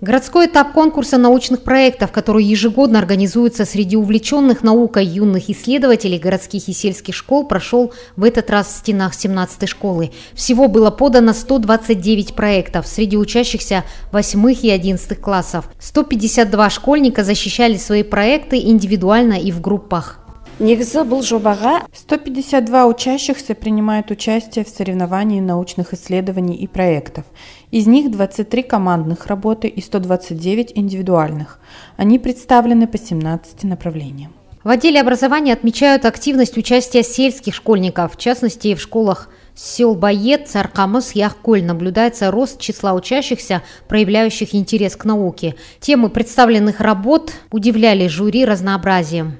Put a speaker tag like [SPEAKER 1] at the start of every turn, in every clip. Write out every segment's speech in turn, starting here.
[SPEAKER 1] Городской этап конкурса научных проектов, который ежегодно организуется среди увлеченных наукой юных исследователей городских и сельских школ, прошел в этот раз в стенах 17-й школы. Всего было подано 129 проектов среди учащихся 8 и 11 классов. 152 школьника защищали свои проекты индивидуально и в группах.
[SPEAKER 2] Негізі бұл жобаға
[SPEAKER 3] 152 учащихся принимают участие в соревновании научных исследований и проектов. Из них 23 командных работы и 129 индивидуальных. Они представлены по 17 направлениям.
[SPEAKER 1] В отделе образования отмечают активность участия сельских школьников, в частности в школах сел Боец, Аркамыс, Яхколь наблюдается рост числа учащихся, проявляющих интерес к науке. Темы представленных работ удивляли жюри разнообразием.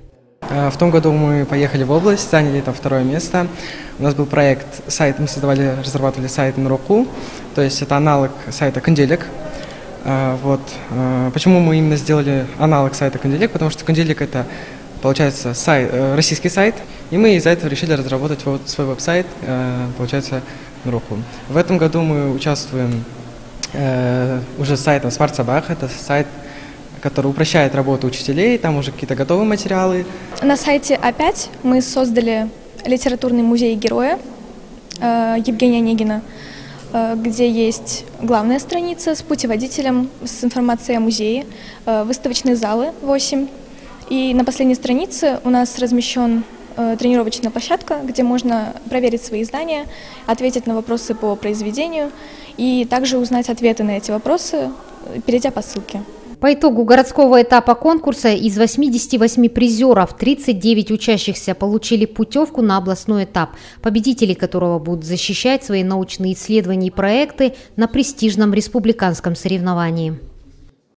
[SPEAKER 4] Э, в том году мы поехали в область, заняли там второе место. У нас был проект, сайт, мы создавали, разрабатывали сайт Наруку, то есть это аналог сайта Канделик. Э, вот. Э, почему мы именно сделали аналог сайта Канделик? Потому что Канделик это, получается, сайт, российский сайт, и мы из-за этого решили разработать вот свой веб-сайт, получается, Наруку. В этом году мы участвуем уже с сайтом Smart Sabach, это сайт который упрощает работу учителей, там уже какие-то готовые материалы.
[SPEAKER 5] На сайте А5 мы создали литературный музей героя э, Евгения Негина, э, где есть главная страница с путеводителем, с информацией о музее, э, выставочные залы 8. И на последней странице у нас размещен э, тренировочная площадка, где можно проверить свои знания, ответить на вопросы по произведению и также узнать ответы на эти вопросы, перейдя по ссылке.
[SPEAKER 1] По итогу городского этапа конкурса из 88 призеров 39 учащихся получили путевку на областной этап, победители которого будут защищать свои научные исследования и проекты на престижном республиканском соревновании.